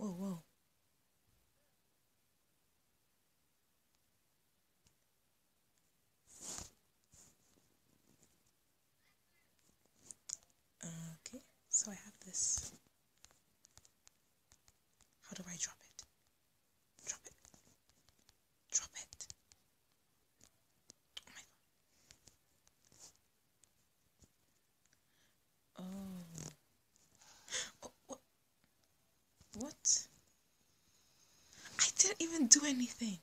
Whoa, whoa. Okay, so I have this. How do I drop it? Drop it. Drop it. Oh my god. Oh. Oh, what? What? I didn't even do anything.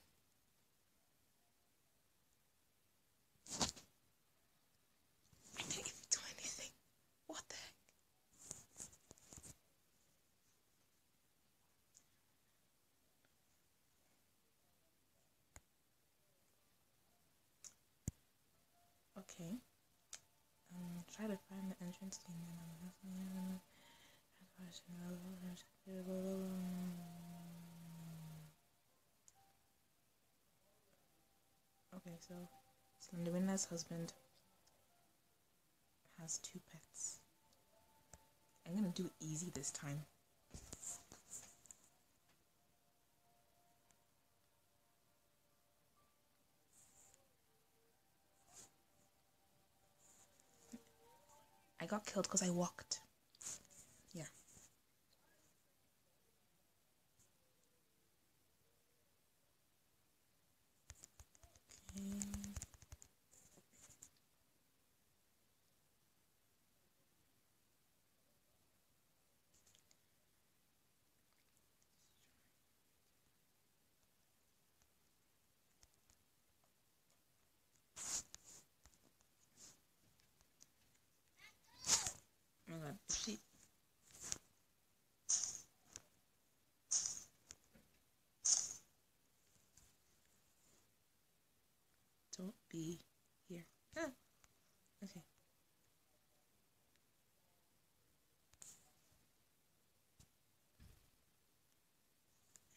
I didn't even do anything. What the heck? Okay. Um, try to find the entrance Okay, so Slendrina's husband has two pets. I'm gonna do easy this time. I got killed because I walked. Yeah. Okay. Oh my god, she. Don't be here. Ah. Okay.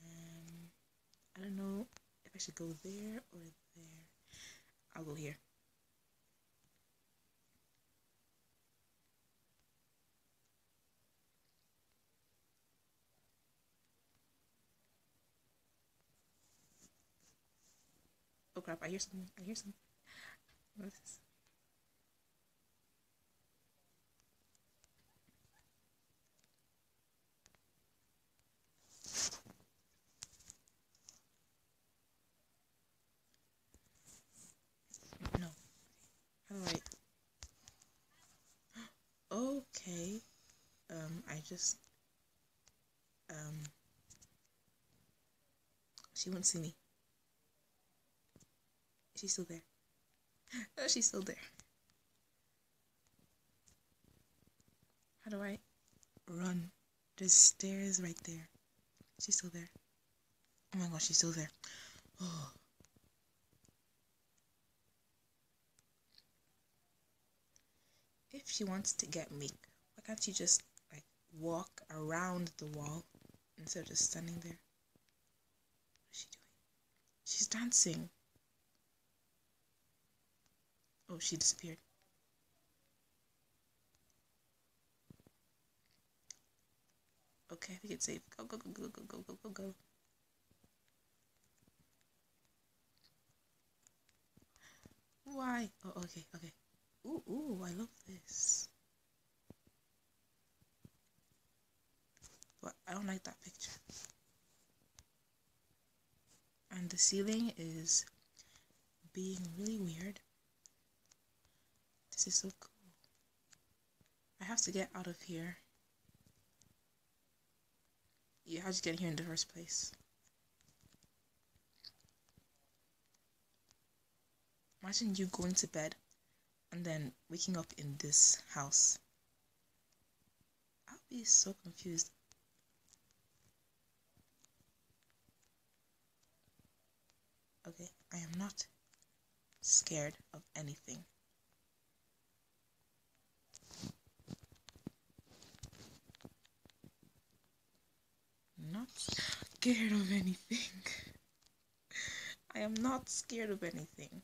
Um, I don't know if I should go there or there. I'll go here. Oh crap, I hear something. I hear something. What is this? No. How do I? Okay. Um, I just. Um. She won't see me. She's still there. Oh, she's still there. How do I run? There's stairs right there. She's still there. Oh my gosh, she's still there. Oh. If she wants to get me, why can't she just like walk around the wall instead of just standing there? What is she doing? She's dancing. Oh, she disappeared. Okay, I think it's safe. Go, go, go, go, go, go, go, go, go. Why? Oh, okay, okay. Ooh, ooh, I love this. But I don't like that picture. And the ceiling is being really weird. This is so cool. I have to get out of here. Yeah, how'd you get here in the first place? Imagine you going to bed and then waking up in this house. I'll be so confused. Okay, I am not scared of anything. Not scared of anything. I am not scared of anything.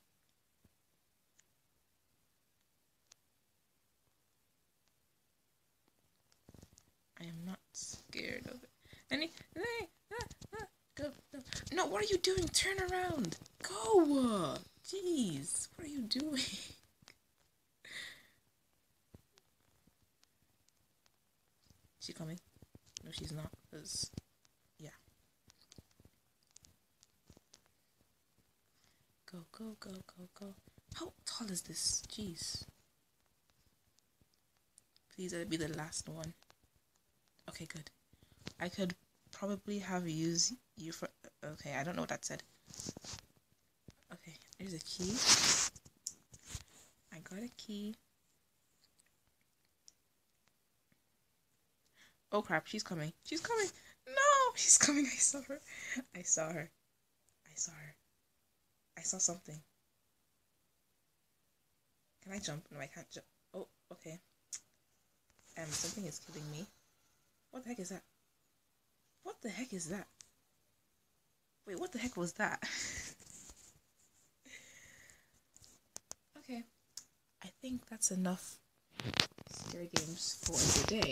I am not scared of he, hey, ah, ah, go. No, what are you doing? Turn around. Go. Jeez, what are you doing? She coming? No, she's not. Cause, yeah. Go, go, go, go, go. How tall is this? Jeez. Please let it be the last one. Okay, good. I could probably have used you for. Okay, I don't know what that said. Okay, there's a key. I got a key. Oh crap, she's coming. She's coming. No, she's coming. I saw her. I saw her. I saw her. I saw something. Can I jump? No, I can't jump. Oh, okay. Um, something is killing me. What the heck is that? What the heck is that? Wait, what the heck was that? okay. I think that's enough scary games for today.